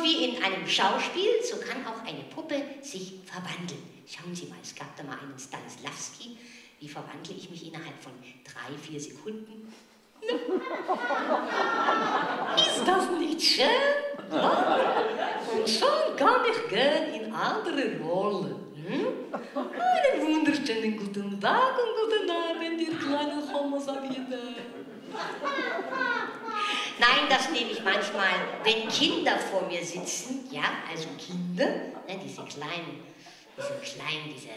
Und wie in einem Schauspiel, so kann auch eine Puppe sich verwandeln. Schauen Sie mal, es gab da mal einen Stanislavski. Wie verwandle ich mich innerhalb von drei, vier Sekunden? Ist das nicht schön? Ja? Schon kann ich gern in andere Rollen. Hm? Einen wunderschönen guten Tag und guten Abend, ihr kleinen Homo sapiens. Nein, das nehme ich manchmal, wenn Kinder vor mir sitzen, ja, also Kinder, ne, diese kleinen, diese kleinen, diese,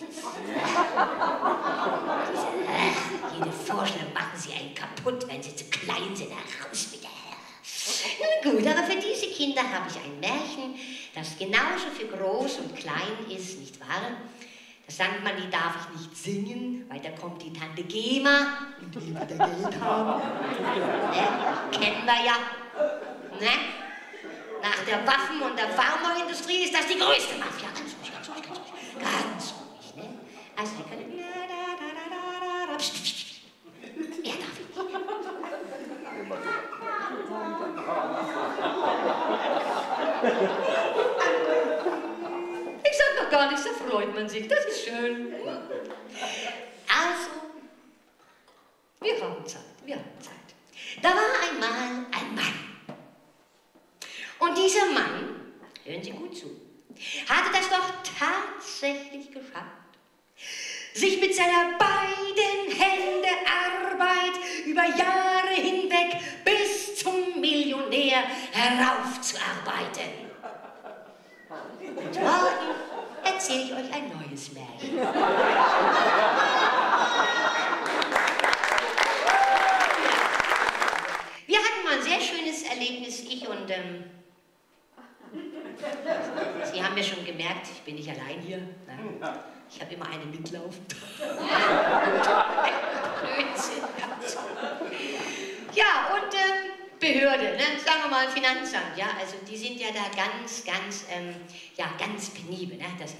diese, jede Vorstellung machen sie einen kaputt, wenn sie zu klein sind, raus mit der Nun gut, aber für diese Kinder habe ich ein Märchen, das genauso für groß und klein ist, nicht wahr? Sagt man, die darf ich nicht singen, weil da kommt die Tante Gema und will wieder Geld haben. Ne? Kennen wir ja. Ne? Nach der Waffen- und der Pharmaindustrie ist das die größte Mafia. Ganz ruhig, ganz ruhig, ganz ruhig. Ganz ruhig. Ne? Also, wir können. Ja, darf ich nicht. Gar nichts, da freut man sich. Das ist schön. Also, wir haben Zeit, wir haben Zeit. Da war einmal ein Mann. Und dieser Mann, hören Sie gut zu, hatte das doch tatsächlich geschafft, sich mit seiner beiden Hände Arbeit über Jahre hinweg bis zum Millionär heraufzuarbeiten. Und erzähle ich euch ein neues Märchen. Wir hatten mal ein sehr schönes Erlebnis, ich und ähm, Sie haben ja schon gemerkt, ich bin nicht allein hier. Ne? Ich habe immer eine mitlaufen. Blödsinn. Ja, und ähm, Behörde, ne? sagen wir mal Finanzamt, ja, also die sind ja da ganz, ganz, ähm, ja, ganz penibel, ne? das,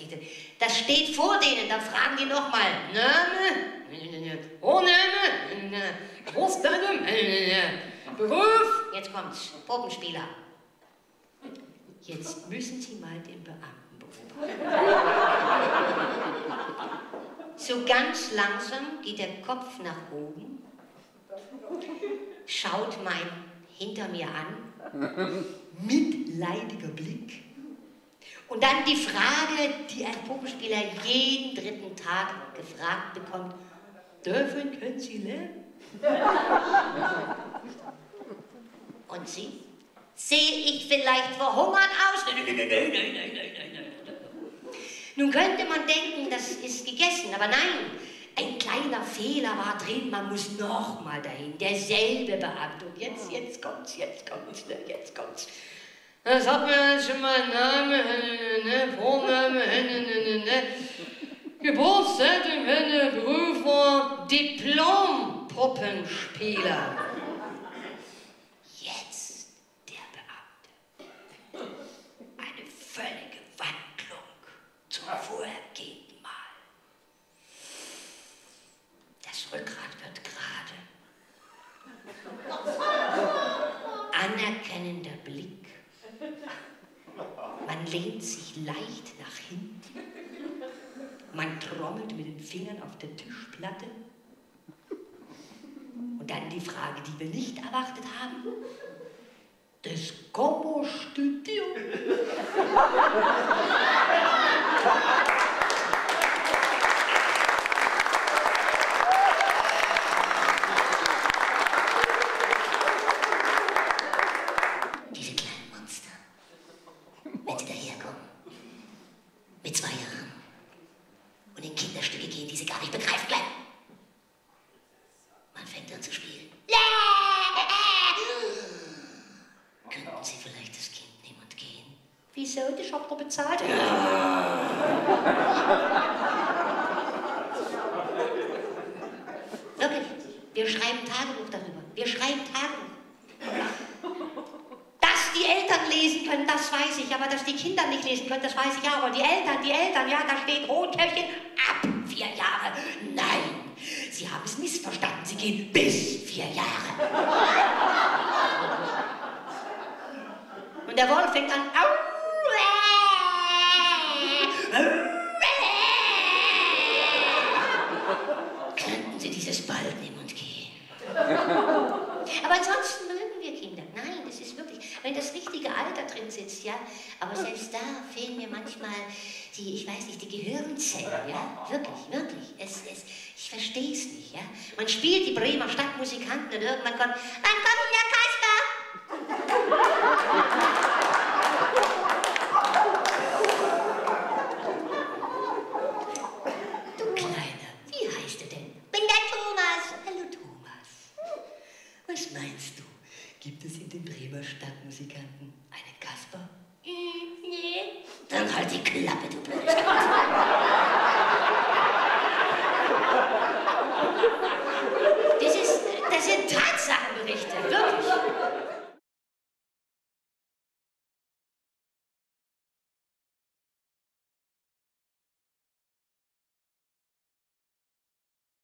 das steht vor denen, da fragen die nochmal, Name, Vorname, Großdatum, Beruf, jetzt kommt's, Puppenspieler. Jetzt müssen Sie mal den Beamten beobachten. So ganz langsam geht der Kopf nach oben, schaut mein hinter mir an, mitleidiger Blick. Und dann die Frage, die ein Puppenspieler jeden dritten Tag gefragt bekommt, dürfen können Sie lernen? Und Sie? Sehe ich vielleicht verhungert aus? Nun könnte man denken, das ist gegessen, aber nein, ein kleiner Fehler war drin, man muss nochmal dahin, derselbe Beamte. Und jetzt, jetzt kommt's, jetzt kommt's, ne, jetzt kommt's. Das hat man schon mal Name, ne, Vorname, ne, ne, ne, Geburtsdatum, ne, Beruf war Diplom-Puppenspieler. Jetzt der Beamte. Eine völlige Wandlung zum vorhergehenden Mal. Das Rückgrat wird gerade. Anerkennender Blick. Man lehnt sich leicht nach hinten. Man trommelt mit den Fingern auf der Tischplatte. Und dann die Frage, die wir nicht erwartet haben. Das Como-Studio. Diese kleinen Monster, wenn sie daherkommen, mit zwei Jahren und in Kinderstücke gehen, die sie gar nicht begreifen können. Man fängt an zu spielen. Könnten Sie vielleicht das Kind nehmen und gehen? Wieso? Ich hab doch bezahlt. Wirklich, wir schreiben Tagebuch darüber. Wir schreiben Tagebuch. Dass die Eltern lesen können, das weiß ich, aber dass die Kinder nicht lesen können, das weiß ich auch. Aber die Eltern, die Eltern, ja, da steht Rotkäppchen ab vier Jahre. Nein, Sie haben es missverstanden. Sie gehen bis vier Jahre. der Wolf fängt an. Au, Könnten Sie dieses Bald nehmen und gehen? Aber ansonsten mögen wir Kinder. Nein, das ist wirklich, wenn das richtige Alter drin sitzt, ja. Aber selbst da fehlen mir manchmal die, ich weiß nicht, die Gehirnzellen, ja. Wirklich, wirklich. Es, es, ich verstehe es nicht, ja. Man spielt die Bremer Stadtmusikanten und irgendwann kommt, wann kommt der Kasper? Du Kleiner, wie heißt du denn? Bin der Thomas. Hallo Thomas. Was meinst du? Gibt es in den Bremer Stadtmusikanten einen Kasper? Mm, nee. Dann halt die